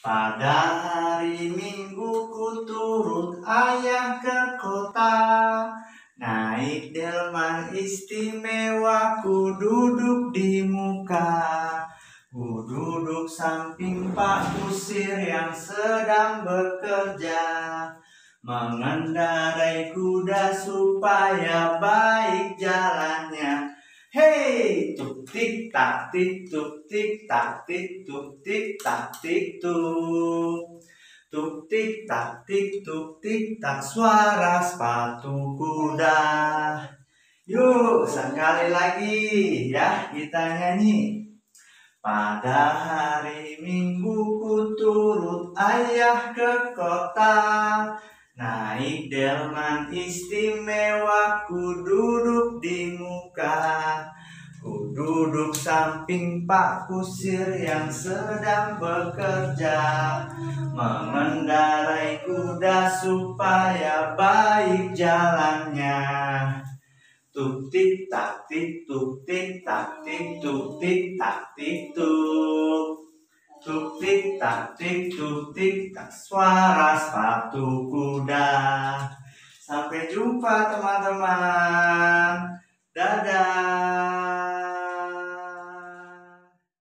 Pada hari minggu ku turut ayah ke kota. Naik delman istimewa ku duduk di muka. Ku duduk samping Pak Kusir yang sedang bekerja. Mengendarai kuda supaya baik jalannya Hei, tuk tik tak tik tuk tik tak tik tuk tik tak tik tuk. Tuk tik tak tik tuk tik tak suara sepatu kuda. Yuk, sekali lagi ya kita nyanyi. Pada hari Minggu ku turut ayah ke kota Naik delman istimewa ku duduk di muka. Ku duduk samping Pak Kusir yang sedang bekerja. Mengendarai kuda supaya baik jalannya. Tuk tik tak tik tuk tik tak tik tuk tik tak tik tuk Tuk tik tak tik tuk tik tak suara sepatu kuda. Sampai jumpa teman-teman.